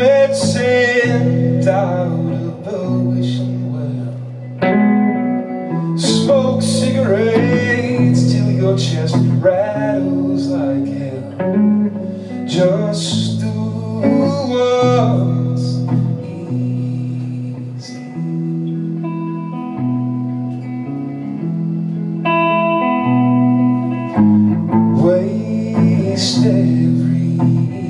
red sand out of a wishing well. Smoke cigarettes till your chest rattles like hell. Just do what's easy. Waste every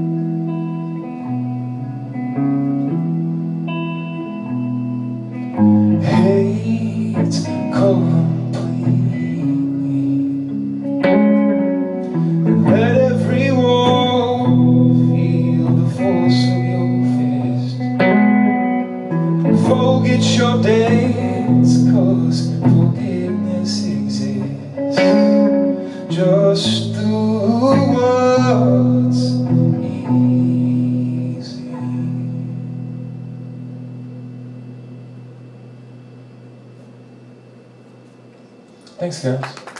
Thanks, guys.